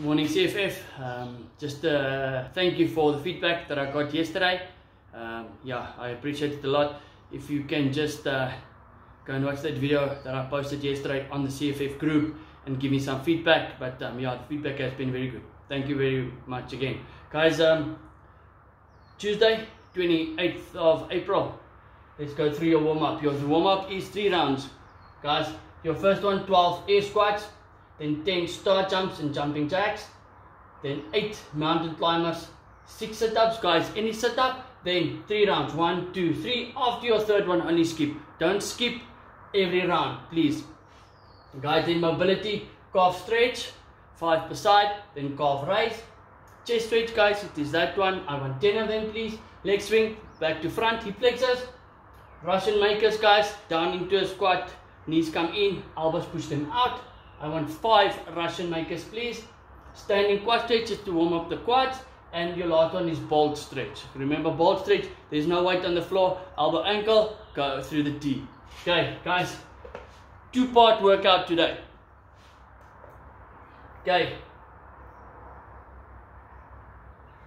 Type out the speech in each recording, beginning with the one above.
Morning CFF. Um, just uh, thank you for the feedback that I got yesterday. Um, yeah, I appreciate it a lot. If you can just uh, go and watch that video that I posted yesterday on the CFF group and give me some feedback. But um, yeah, the feedback has been very good. Thank you very much again. Guys, um, Tuesday, 28th of April. Let's go through your warm up. Your warm up is three rounds. Guys, your first one 12 air squats then 10 star jumps and jumping jacks, then 8 mountain climbers, 6 sit-ups. Guys, any sit-up, then 3 rounds, one, two, three. after your third one only skip, don't skip every round please. Guys then mobility, calf stretch, 5 per side, then calf raise, chest stretch guys, it is that one, I want 10 of them please, leg swing, back to front, hip flexors, Russian makers guys, down into a squat, knees come in, elbows push them out, I want five Russian makers, please. Standing quad stretches to warm up the quads. And your last one is bolt stretch. Remember bolt stretch, there's no weight on the floor. Elbow ankle, go through the T. Okay, guys. Two part workout today. Okay.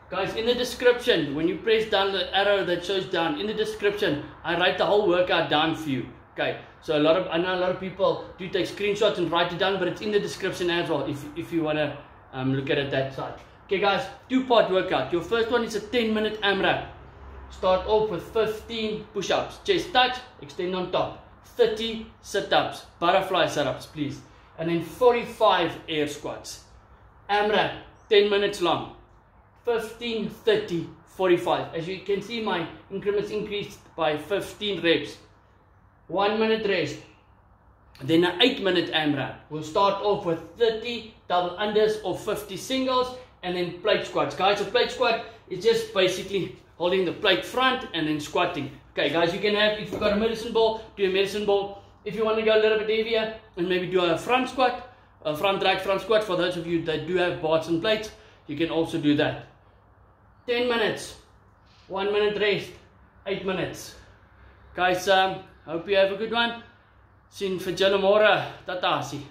Guys, in the description, when you press down the arrow that shows down, in the description, I write the whole workout down for you. Okay, so a lot of I know a lot of people do take screenshots and write it down, but it's in the description as well if if you wanna um, look at it that side. Okay, guys, two part workout. Your first one is a 10 minute AMRAP. Start off with 15 push ups, chest touch, extend on top, 30 sit ups, butterfly sit ups, please, and then 45 air squats. AMRAP, 10 minutes long, 15, 30, 45. As you can see, my increments increased by 15 reps one minute rest, then an eight minute AMRAP. We'll start off with 30 double unders or 50 singles and then plate squats. Guys, a plate squat is just basically holding the plate front and then squatting. Okay, guys, you can have, if you've got a medicine ball, do a medicine ball. If you want to go a little bit heavier and maybe do a front squat, a front rack front squat, for those of you that do have bars and plates, you can also do that. 10 minutes, 1 minute rest, 8 minutes. Guys, um, Hope you have a good one. Sien vir julle môre. Tata, sien.